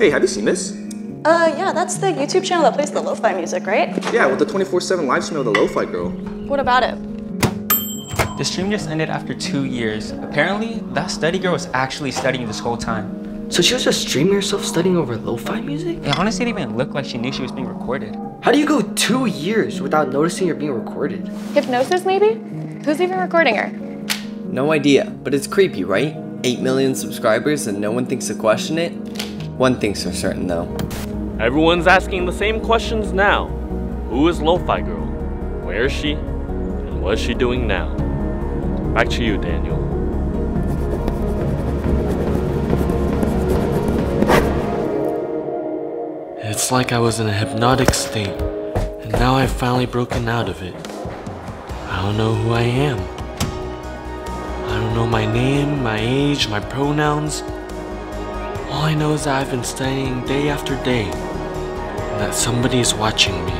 Hey, have you seen this? Uh, yeah, that's the YouTube channel that plays the lo-fi music, right? Yeah, with the 24-7 live stream of the Lo-Fi Girl. What about it? The stream just ended after two years. Apparently, that study girl was actually studying this whole time. So she was just streaming herself studying over lo-fi music? It honestly didn't even look like she knew she was being recorded. How do you go two years without noticing you're being recorded? Hypnosis, maybe? Who's even recording her? No idea, but it's creepy, right? 8 million subscribers and no one thinks to question it? One thing's for certain though. Everyone's asking the same questions now. Who is Lo-Fi Girl? Where is she? And what is she doing now? Back to you, Daniel. It's like I was in a hypnotic state, and now I've finally broken out of it. I don't know who I am. I don't know my name, my age, my pronouns. All I know is that I've been studying day after day, and that somebody is watching me.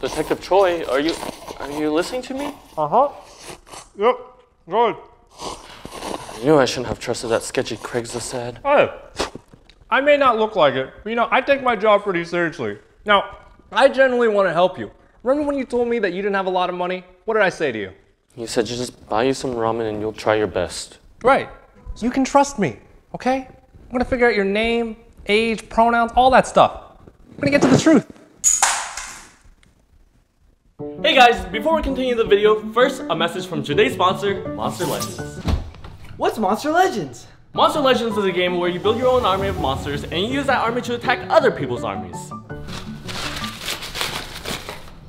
Detective Choi, are you are you listening to me? Uh-huh. Yep. Good. I knew I shouldn't have trusted that sketchy Craigslist ad. Hey, I may not look like it, but you know, I take my job pretty seriously. Now, I genuinely want to help you. Remember when you told me that you didn't have a lot of money? What did I say to you? You said just buy you some ramen and you'll try your best. Right. You can trust me, okay? I'm gonna figure out your name, age, pronouns, all that stuff. I'm gonna get to the truth. Hey guys, before we continue the video, first a message from today's sponsor, Monster Legends. What's Monster Legends? Monster Legends is a game where you build your own army of monsters and you use that army to attack other people's armies.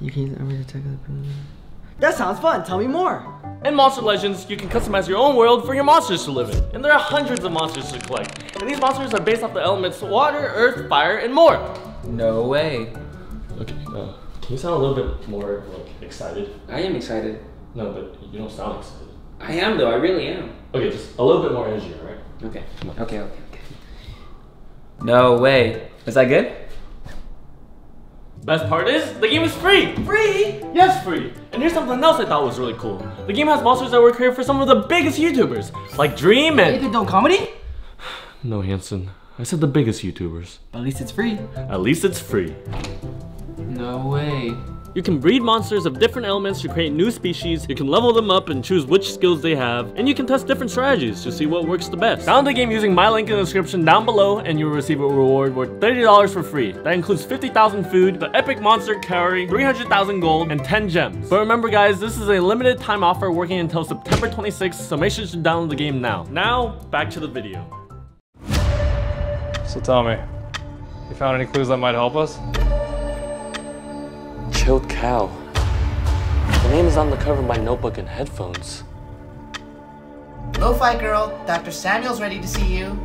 You can use army to attack other people. That sounds fun. Tell me more. In Monster Legends, you can customize your own world for your monsters to live in. And there are hundreds of monsters to collect. And these monsters are based off the elements water, earth, fire, and more. No way. Okay, uh, can you sound a little bit more like excited? I am excited. No, but you don't sound excited. I am though, I really am. Okay, just a little bit more energy, alright? Okay. Okay, okay, okay. No way. Is that good? Best part is, the game is free! Free? Yes, free! And here's something else I thought was really cool. The game has monsters that were created for some of the biggest YouTubers, like Dream and- Doan Comedy? No, Hanson. I said the biggest YouTubers. But at least it's free. At least it's free. No way. You can breed monsters of different elements to create new species, you can level them up and choose which skills they have, and you can test different strategies to see what works the best. Download the game using my link in the description down below and you will receive a reward worth $30 for free. That includes 50,000 food, the epic monster carry, 300,000 gold, and 10 gems. But remember guys, this is a limited time offer working until September 26th, so make sure to download the game now. Now, back to the video. So tell me, you found any clues that might help us? Chilled Cow. The name is on the cover of my notebook and headphones. Lo-Fi Girl, Dr. Samuel's ready to see you.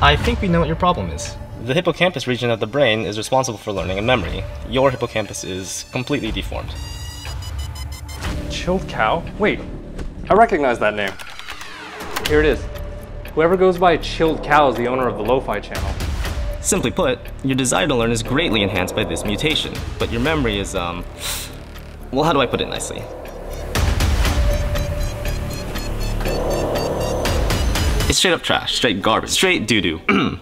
I think we know what your problem is. The hippocampus region of the brain is responsible for learning and memory. Your hippocampus is completely deformed. Chilled Cow? Wait, I recognize that name. Here it is. Whoever goes by Chilled Cow is the owner of the Lo-Fi channel. Simply put, your desire to learn is greatly enhanced by this mutation, but your memory is, um. Well, how do I put it nicely? It's straight up trash, straight garbage, straight doo doo.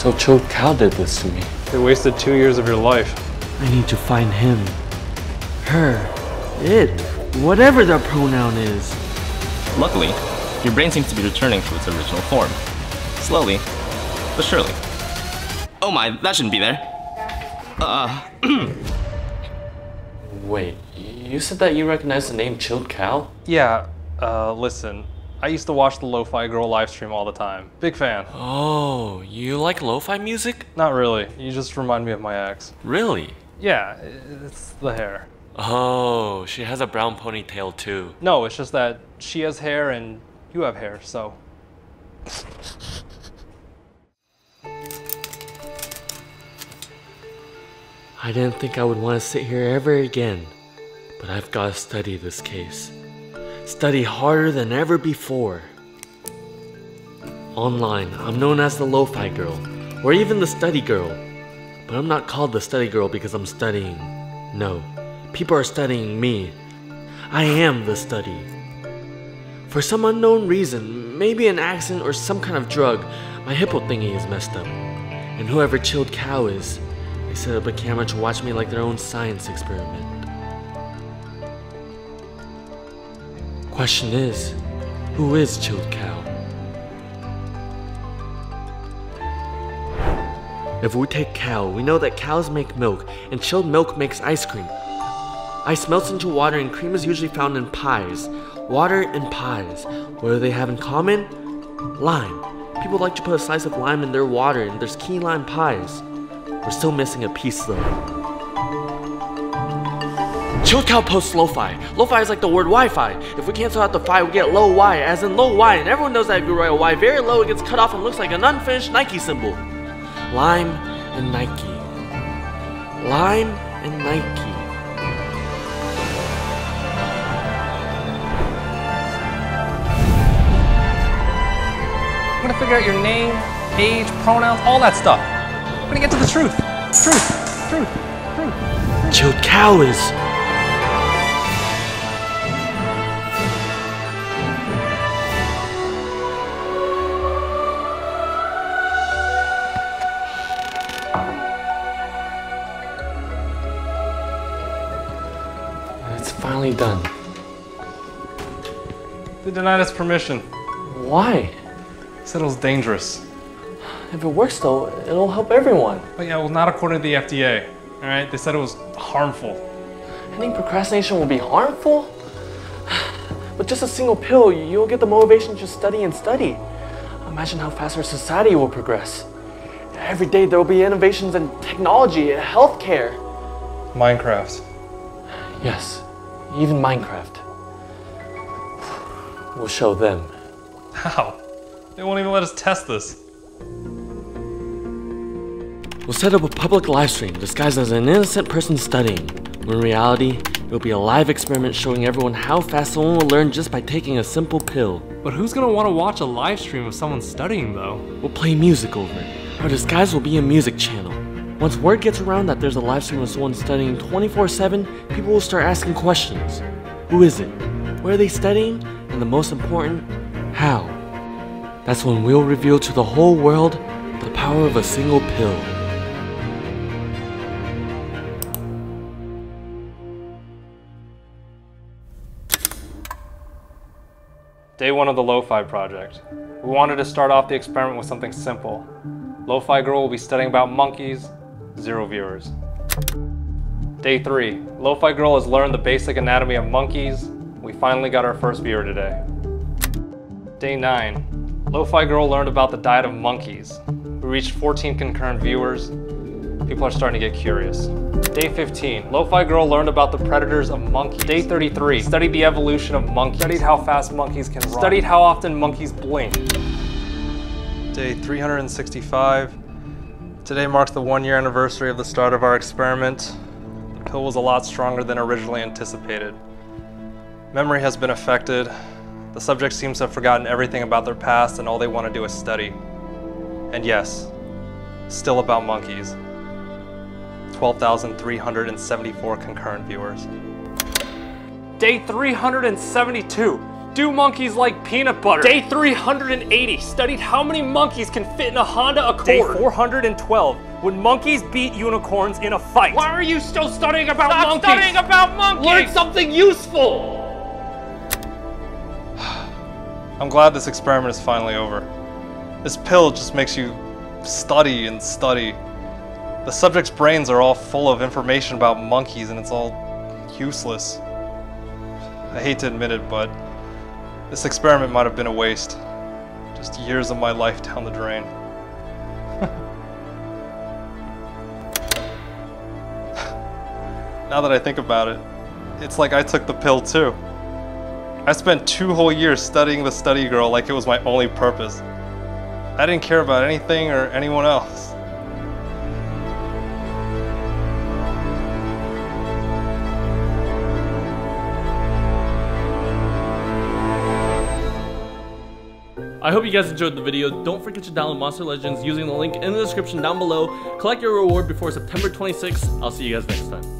So Chilled Cow did this to me. They wasted two years of your life. I need to find him. Her. It. Whatever their pronoun is. Luckily, your brain seems to be returning to its original form. Slowly, but surely. Oh my, that shouldn't be there. Uh. Wait, you said that you recognize the name Chilled Cow? Yeah, uh, listen. I used to watch the Lo-Fi Girl livestream all the time. Big fan. Oh, you like lo-fi music? Not really. You just remind me of my ex. Really? Yeah, it's the hair. Oh, she has a brown ponytail too. No, it's just that she has hair and you have hair, so. I didn't think I would want to sit here ever again, but I've got to study this case. Study harder than ever before. Online, I'm known as the Lo-Fi Girl, or even the Study Girl. But I'm not called the Study Girl because I'm studying. No, people are studying me. I am the study. For some unknown reason, maybe an accident or some kind of drug, my hippo thingy is messed up. And whoever chilled cow is, they set up a camera to watch me like their own science experiment. Question is, who is chilled cow? If we take cow, we know that cows make milk, and chilled milk makes ice cream. Ice melts into water, and cream is usually found in pies. Water and pies. What do they have in common? Lime. People like to put a slice of lime in their water, and there's key lime pies. We're still missing a piece though. Chill cow posts lo-fi. Lo-fi is like the word Wi-Fi. If we cancel out the fi, we get low Y, as in low Y, and everyone knows that if you write a Y very low, it gets cut off and looks like an unfinished Nike symbol. Lime and Nike. Lime and Nike. I'm gonna figure out your name, age, pronouns, all that stuff. I'm gonna get to the truth. Truth, truth, truth. Chilled cow is. It's finally done. They denied us permission. Why? Said it was dangerous. If it works though, it'll help everyone. But yeah, well, not according to the FDA. All right, they said it was harmful. I think procrastination will be harmful? With just a single pill, you'll get the motivation to study and study. Imagine how fast our society will progress. Every day there will be innovations in technology, healthcare. Minecraft. Yes, even Minecraft. We'll show them. How? They won't even let us test this. We'll set up a public live stream disguised as an innocent person studying. When in reality, it'll be a live experiment showing everyone how fast someone will learn just by taking a simple pill. But who's gonna want to watch a live stream of someone studying, though? We'll play music over it. Our disguise will be a music channel. Once word gets around that there's a live stream of someone studying 24-7, people will start asking questions. Who is it? Where are they studying? And the most important, how? That's when we'll reveal to the whole world the power of a single pill. Day one of the Lo-Fi project. We wanted to start off the experiment with something simple. Lo-Fi Girl will be studying about monkeys, zero viewers. Day three, Lo-Fi Girl has learned the basic anatomy of monkeys. We finally got our first viewer today. Day nine, Lo-Fi Girl learned about the diet of monkeys. We reached 14 concurrent viewers. People are starting to get curious. Day 15, Lo-Fi Girl learned about the predators of monkeys. Day 33, studied the evolution of monkeys. Studied how fast monkeys can run. Studied how often monkeys blink. Day 365. Today marks the one year anniversary of the start of our experiment. The pill was a lot stronger than originally anticipated. Memory has been affected. The subject seems to have forgotten everything about their past and all they want to do is study. And yes, still about monkeys. 12,374 concurrent viewers. Day 372. Do monkeys like peanut butter? Day 380. Studied how many monkeys can fit in a Honda Accord. Day 412. Would monkeys beat unicorns in a fight? Why are you still studying about Stop monkeys? studying about monkeys! Learn something useful! I'm glad this experiment is finally over. This pill just makes you study and study. The subject's brains are all full of information about monkeys and it's all useless. I hate to admit it, but this experiment might have been a waste. Just years of my life down the drain. now that I think about it, it's like I took the pill too. I spent two whole years studying the study girl like it was my only purpose. I didn't care about anything or anyone else. I hope you guys enjoyed the video. Don't forget to download Monster Legends using the link in the description down below. Collect your reward before September 26th. I'll see you guys next time.